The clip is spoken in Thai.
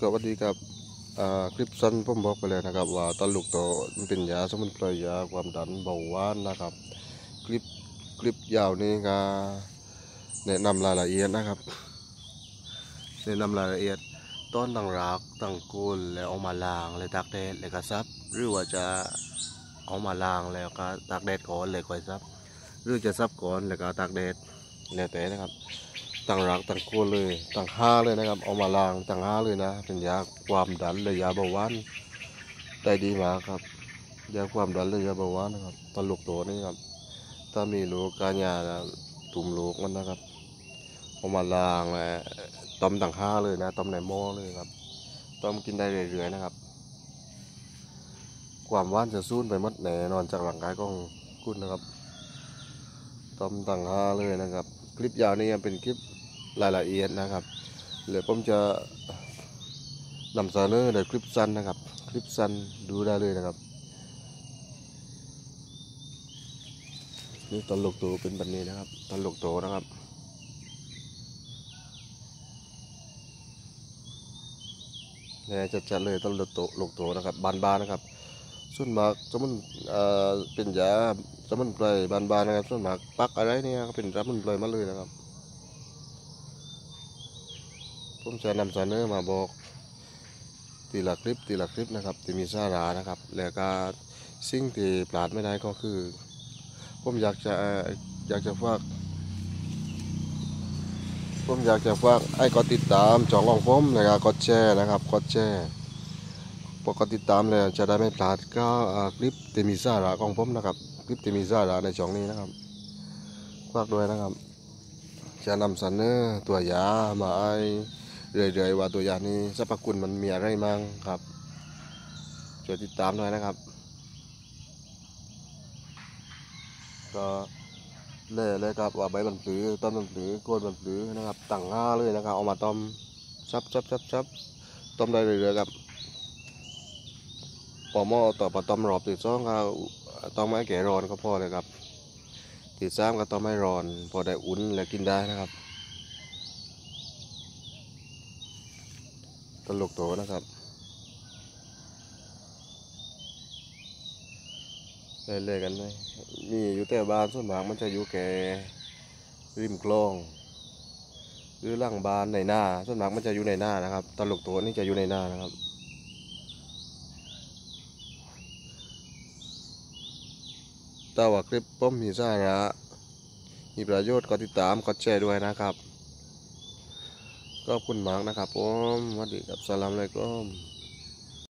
ก็สวัสดีครับคลิปสั้นผมบอกไปเลยนะครับ ว่าตลูกโตมันเป็นยาสมุนไพรยาความดันเบาหวานนะครับ คลิปคลิปยาวนี้ก็แนะนำรายละเอียดนะครับ แนะนำรายละเอียดต้นต่างรากต่างโกนแล้วเอามาล้างแล้วตากแดดแล้วก็ซับหรือว่าจะเอามาล้างแล้วก็ตากแดดก่อนเลยค่อยซับหรือจะซับก่อนแล้วก็ตากแดดแล้วแต่นะครับ ต่างรักต่างโคนเลยต่างห้าเลยนะครับ เอามาล้างต่างห้าเลยนะ เป็นยาความดันเลยยาเบาหวานได้ดีมากครับยาความดันเลยยาเบาหวานนะครับตลูกโตนี่ครับ ถ้ามีลูกกาญาตุ่มลูกมันนะครับเอามาล้างแล้วต้มต่างห้าเลยนะต้มในหม้อเลยครับต้มกินได้เรื่อยๆนะครับ ความว่านจะสูญไปหมดแน่นอนจากร่างกายของคุณนะครับต้มต่างห้าเลยนะครับ คลิปยาวนี้ยังเป็นคลิปรายละเอียดนะครับเดี๋ยวผมจะนำเสนอในคลิปสั้นนะครับ คลิปสั้นดูได้เลยนะครับ นี่ตลกโตเป็นแบบนี้นะครับตลกโตนะครับเนี่ยจัดๆเลยตลกโตลกโตนะครับบานๆนะครับ ส่วนมากสมุนเอ่อเป็นยาสมุนไพรบานๆนะครับ ส่วนมากปักอะไรเนี่ยก็เป็นสมุนไพรมาเลยนะครับผมจะนำเสนอมาบอกทีละคลิปทีละคลิปนะครับที่มีสาระนะครับ แล้วก็สิ่งที่พลาดไม่ได้ก็คือ ผมอยากจะอยากจะฝากผมอยากจะฝากให้กดติดตามช่องของผมแล้วก็กดแชร์นะครับกดแชร์ กดติดตามแล้วจะได้ไม่พลาดก็คลิปที่มีสาระของผมนะครับ คลิปที่มีสาระในช่องนี้นะครับฝากด้วยนะครับ จะนำเสนอตัวยามาให้เรื่อยๆว่าตัวยานี้สรรพคุณมันมีอะไรมั่งครับช่วยติดตามหน่อยนะครับ ก็เล่เลยครับว่าใบมันปลือต้นมันปลือโคนมันปลือนะครับตั้งห้าเลยนะครับเอามาต้มซับซับซับซับต้มได้เรื่อยๆครับ พอมอต่อปต้มรอบที่องก็ต้องไม่แก่ร้อนก็พอเลยครับที่สามก็ต้องไม่ร้อน พอได้อุ่นและกินได้นะครับตลกโตนะครับเล่ๆกันเลยมีอยู่แต่บ้านส่วนมากมันจะอยู่แก่ริมคลองหรือล่างบ้านในหน้าส่วนมากมันจะอยู่ในหน้านะครับ ตลกโตนี่จะอยู่ในหน้านะครับ ต่าว่าคลิปผมมีสาระมีประโยชน์ก็ติดตามก็แชร์ด้วยนะครับก็ขอบคุณมากนะครับผมสวัสดีครับสลามเลัยกุม